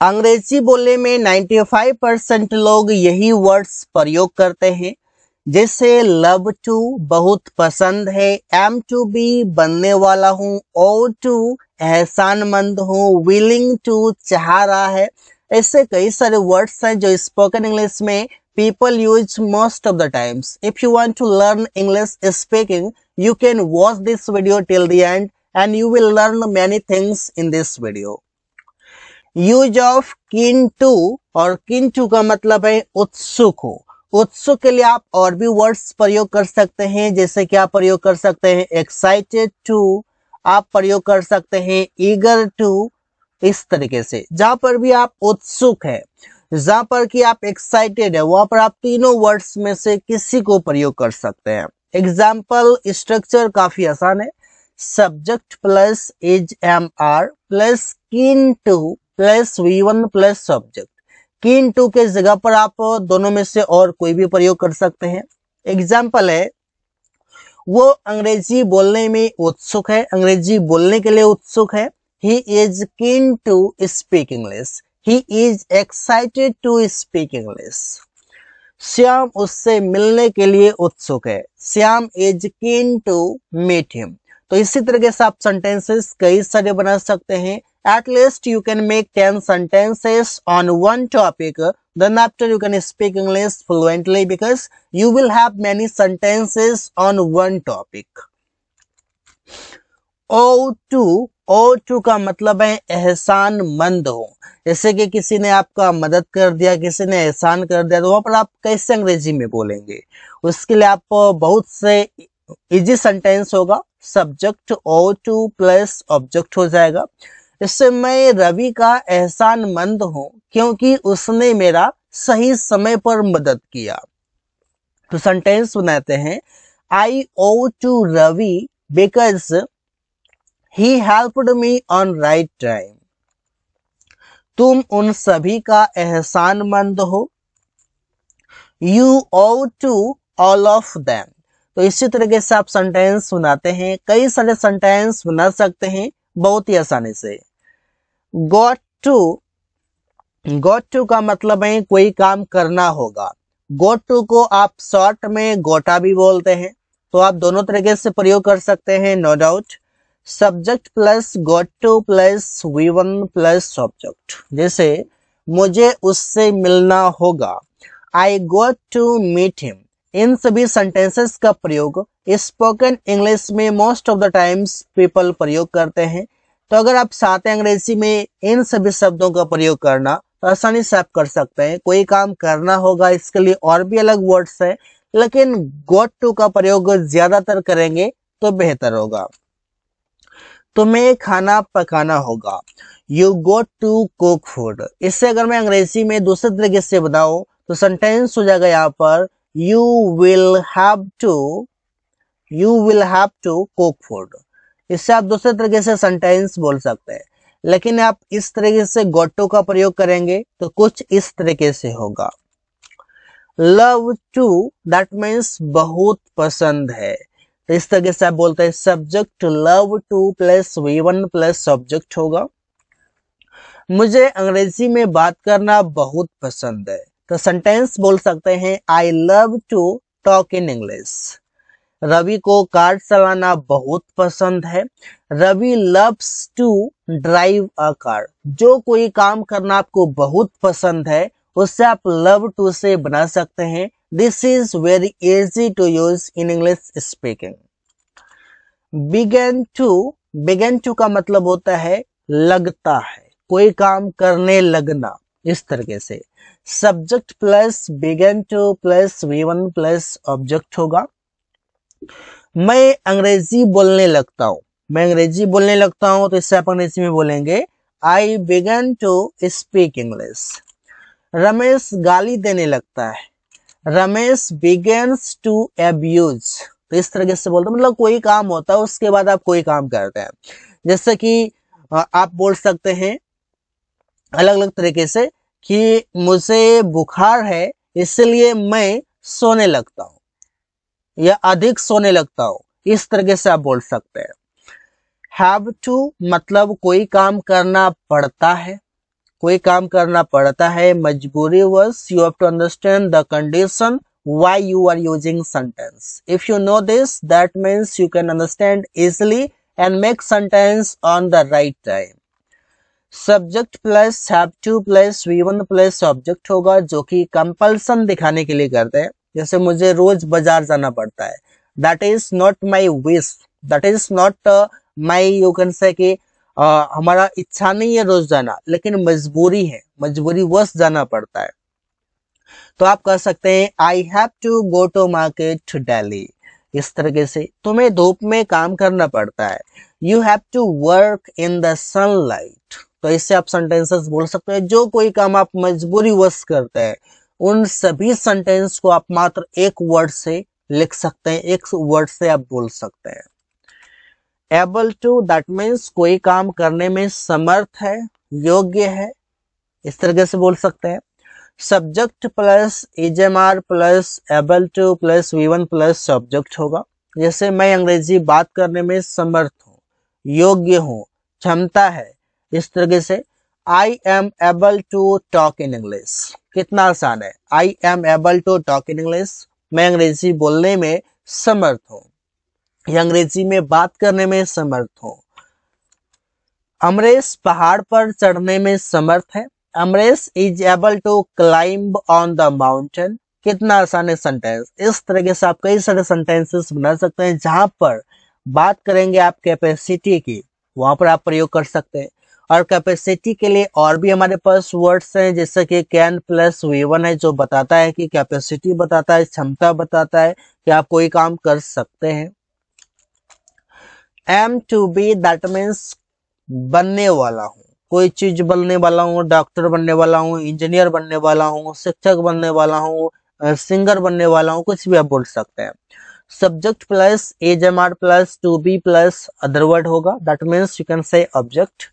अंग्रेज़ी बोलने में 95 परसेंट लोग यही वर्ड्स प्रयोग करते हैं जैसे लव टू बहुत पसंद है, एम टू बी बनने वाला हूँ, ओ टू एहसानमंद हूँ विलिंग टू चाह रहा है। ऐसे कई सारे वर्ड्स हैं जो स्पोकन इंग्लिश में people use most of the times if you want to learn English speaking you can watch this video till the end and you will learn many things in this video use of keen to और keen to का मतलब है उत्सुक हो। उत्सुक के लिए आप और भी वर्ड्स प्रयोग कर सकते हैं, जैसे कि आप प्रयोग कर सकते हैं एक्साइटेड टू आप प्रयोग कर सकते हैं ईगर टू इस तरीके से। जहाँ पर भी आप उत्सुक है, जहाँ पर कि आप एक्साइटेड है, वहाँ पर आप तीनों वर्ड्स में से किसी को प्रयोग कर सकते हैं। एग्ज़ाम्पल स्ट्रक्चर काफ़ी आसान है। Subject plus is am are plus keen to plus V one plus subject keen to के जगह पर आप दोनों में से और कोई भी प्रयोग कर सकते हैं। एग्ज़ाम्पल है, वो अंग्रेज़ी बोलने में उत्सुक है। अंग्रेज़ी बोलने के लिए उत्सुक है। He is keen to speak English he is excited to speak English Shyam उससे मिलने के लिए उत्सुक है। Shyam is keen to meet him तो इसी तरीके से आप सेंटेंसेस कई सारे बना सकते हैं। At least you can make 10 sentences on one topic then after you can speak english fluently because you will have many sentences on one topic owe to owe to का मतलब है एहसान मंद हो जैसे कि किसी ने आपका मदद कर दिया किसी ने एहसान कर दिया तो वहाँ पर आप कैसे अंग्रेज़ी में बोलेंगे उसके लिए आप बहुत से इजी सेंटेंस होगा subject owe to plus object हो जाएगा इससे मैं रवि का एहसान मंद हूँ, क्योंकि उसने मेरा सही समय पर मदद किया। तो सेंटेंस बनाते हैं। I owe to Ravi because he helped me on right time तुम उन सभी का एहसान मंद हो। You owe to all of them तो इसी तरीके से आप सेंटेंस सुनाते हैं। कई सारे सेंटेंस बना सकते हैं, बहुत ही आसानी से। गोट टू गोट टू का मतलब है कोई काम करना होगा। गोट टू को आप शॉर्ट में गोटा भी बोलते हैं तो आप दोनों तरीके से प्रयोग कर सकते हैं no doubt subject plus got to plus V one plus subject जैसे, मुझे उससे मिलना होगा। I got to meet him इन सभी सेंटेंसेस का प्रयोग स्पोकन इंग्लिश में most of the times people प्रयोग करते हैं। तो अगर आप चाहते हैं अंग्रेज़ी में, इन सभी शब्दों का प्रयोग करना तो आसानी से आप कर सकते हैं। कोई काम करना होगा, इसके लिए और भी अलग वर्ड्स है, लेकिन गोट टू का प्रयोग ज़्यादातर करेंगे तो बेहतर होगा। तुम्हें खाना पकाना होगा। You got to cook food इससे अगर मैं अंग्रेज़ी में दूसरे तरीके से बताऊँ तो सेंटेंस हो जाएगा यहाँ पर you will have to you will have to cook food इससे आप दूसरे तरीके से सेंटेंस बोल सकते हैं। लेकिन आप इस तरीके से गोटो का प्रयोग करेंगे तो कुछ इस तरीके से होगा। लव टू दैट मीन्स बहुत पसंद है। तो इस तरीके से आप बोलते हैं subject love to plus V one plus subject होगा। मुझे अंग्रेज़ी में बात करना बहुत पसंद है। तो सेंटेंस बोल सकते हैं I love to talk in English Ravi को कार चलाना बहुत पसंद है। Ravi loves to drive a car जो कोई काम करना आपको बहुत पसंद है उससे आप लव टू से बना सकते हैं। This is very easy to use in English speaking begin to begin to का मतलब होता है लगता है। कोई काम करने लगना, इस तरीके से। Subject plus begin to plus V one plus object होगा। मैं अंग्रेज़ी बोलने लगता हूँ। मैं अंग्रेज़ी बोलने लगता हूँ तो इससे आप अंग्रेज़ी में बोलेंगे I began to speak English Ramesh गाली देने लगता है। रमेश बिगेन्स टू एब्यूज तो इस तरीके से बोलते मतलब कोई काम होता है, उसके बाद आप कोई काम करते हैं। जैसे कि आप बोल सकते हैं अलग अलग तरीके से कि मुझे बुखार है, इसलिए मैं सोने लगता हूँ। या अधिक सोने लगता हो, इस तरीके से आप बोल सकते हैं। हैव टू मतलब कोई काम करना पड़ता है, कोई काम करना पड़ता है, मजबूरी वस you have to understand the condition why you are using sentence. If you know this, that means you can understand easily and make sentence on the right time. Subject plus have to plus V one plus object होगा, जो कि compulsion दिखाने के लिए करते हैं। जैसे मुझे रोज बाज़ार जाना पड़ता है। That is not my wish that is not my you can say कि uh, हमारा इच्छा नहीं है रोज जाना लेकिन मजबूरी है। मजबूरी वश जाना पड़ता है। तो आप कह सकते हैं I have to go to market daily इस तरीके से तुम्हें धूप में काम करना पड़ता है। You have to work in the sunlight तो इससे आप सेंटेंसेस बोल सकते हैं जो कोई काम आप मजबूरी वश करते हैं उन सभी सेंटेंस को आप मात्र एक वर्ड से लिख सकते हैं, एक वर्ड से आप बोल सकते हैं। एबल टू दैट मीन्स कोई काम करने में समर्थ है, योग्य है, इस तरीके से बोल सकते हैं। Subject plus is am are plus able to plus V one plus subject होगा। जैसे मैं अंग्रेज़ी बात करने में समर्थ हूँ, योग्य हूँ, क्षमता है, इस तरीके से। I am able to talk in English कितना आसान है? I am able to talk in English मैं अंग्रेज़ी बोलने में समर्थ हूँ। या अंग्रेज़ी में बात करने में समर्थ हूँ। अमरेश पहाड़ पर चढ़ने में समर्थ है। Amresh is able to climb on the mountain कितना आसान है सेंटेंस इस तरीके से आप कई सारे सेंटेंसेस बना सकते हैं जहाँ पर बात करेंगे आप कैपेसिटी की, वहाँ पर आप प्रयोग कर सकते हैं। और कैपेसिटी के लिए और भी हमारे पास वर्ड्स हैं, जैसे कि कैन प्लस वी वन है, जो बताता है कि कैपेसिटी बताता है, क्षमता बताता है कि आप कोई काम कर सकते हैं। Am to be that means बनने वाला हूँ। कोई चीज़ बनने वाला हूँ डॉक्टर बनने वाला हूँ इंजीनियर बनने वाला हूँ, शिक्षक बनने वाला हूँ सिंगर बनने वाला हूँ, कुछ भी आप बोल सकते हैं। Subject plus is am are plus to be plus other word होगा। That means you can say object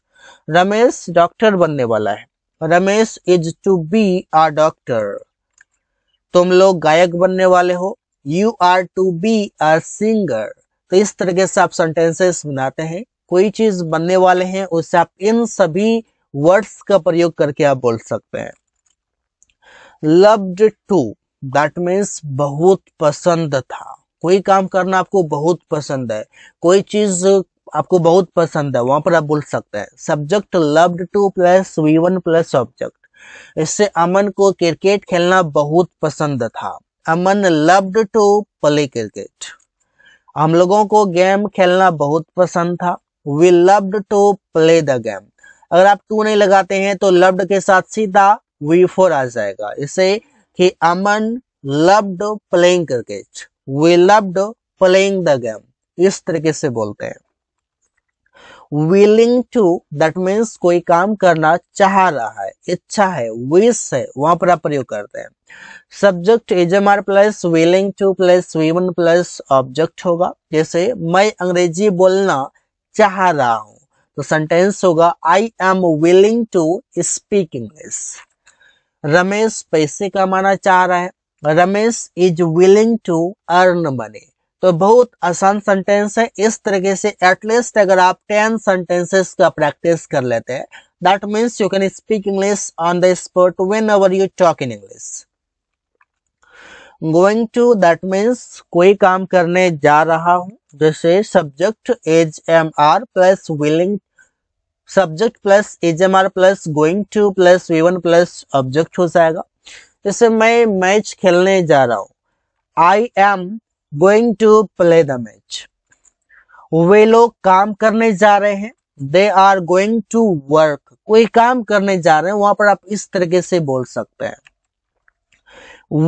Ramesh doctor बनने वाला है। Ramesh is to be a doctor तुम लोग गायक बनने वाले हो। You are to be a singer तो इस तरीके से आप सेंटेंसेस बनाते हैं। कोई चीज़ बनने वाले हैं उससे आप इन सभी वर्ड्स का प्रयोग करके आप बोल सकते हैं। लव्ड टू दैट मीन्स बहुत पसंद था। कोई काम करना आपको बहुत पसंद है। कोई चीज़ आपको बहुत पसंद है, वहाँ पर आप बोल सकते हैं। Subject loved to plus V one plus subject इससे अमन को क्रिकेट खेलना बहुत पसंद था। Aman loved to play cricket हम लोगों को गेम खेलना बहुत पसंद था। We loved to play the game अगर आप टू नहीं लगाते हैं तो लव्ड के साथ सीधा वी फोर आ जाएगा। इसे कि Aman loved playing cricket we loved playing the game इस तरीके से बोलते हैं। विलिंग टू दैट मीन्स कोई काम करना चाह रहा है, इच्छा है विश है, वहाँ पर आप प्रयोग करते हैं। Subject is am are plus willing to plus V one plus object होगा। जैसे, मैं अंग्रेज़ी बोलना चाह रहा हूँ तो सेंटेंस होगा I am willing to speak English Ramesh पैसे कमाना चाह रहा है। Ramesh is willing to earn money तो बहुत आसान सेंटेंस है। इस तरीके से एटलीस्ट अगर आप टेन सेंटेंसेस का प्रैक्टिस कर लेते हैं that means you can speak English on the spot whenever you talk in English going to that means कोई काम करने जा रहा हूँ, जैसे subject is am are plus willing subject plus is am are plus going to plus V one plus object हो जाएगा। जैसे मैं मैच खेलने जा रहा हूँ। I am going to play the match वे लोग काम करने जा रहे हैं. They are going to work कोई काम करने जा रहे हैं, वहाँ पर आप इस तरीके से बोल सकते हैं.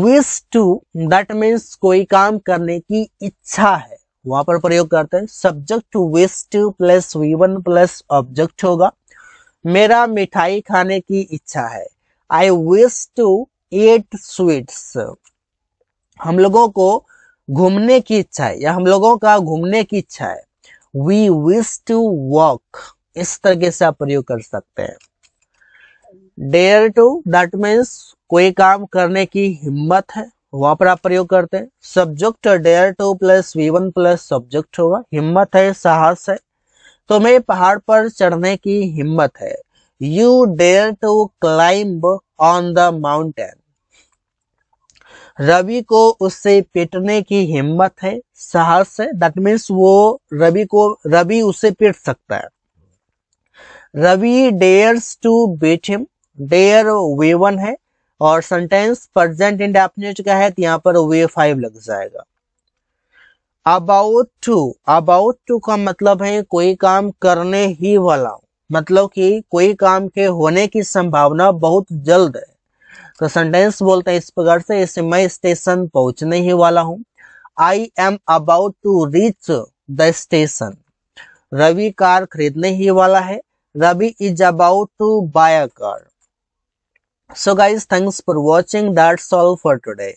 विश टू दैट मीन्स कोई काम करने की इच्छा है. वहाँ पर प्रयोग करते हैं. Subject to wish to plus V one plus object होगा. मेरा मिठाई खाने की इच्छा है. I wish to eat sweets हम लोगों को घूमने की इच्छा है, या हम लोगों का घूमने की इच्छा है वी विश टू वॉक इस तरीके से आप प्रयोग कर सकते हैं। डेयर टू दैट मीन्स कोई काम करने की हिम्मत है, वहाँ पर आप प्रयोग करते हैं। Subject dare to plus V one plus subject होगा, हिम्मत है, साहस है तो मैं पहाड़ पर चढ़ने की हिम्मत है। You dare to climb on the mountain Ravi को उससे पिटने की हिम्मत है, साहस है। दैट मीन्स वो रवि को, रवि उसे पीट सकता है। Ravi dares to beat him dare V one है और सेंटेंस प्रेजेंट इंडेफिनिट का है तो यहाँ पर वे फाइव लग जाएगा। अबाउट टू अबाउट टू का मतलब है कोई काम करने ही वाला। मतलब कि कोई काम के होने की संभावना बहुत जल्द है। तो सेंटेंस बोलते हैं, इस प्रकार से, इस मैं स्टेशन पहुँचने ही वाला हूँ। I am about to reach the station Ravi car खरीदने ही वाला है। Ravi is about to buy a car so guys thanks for watching that's all for today.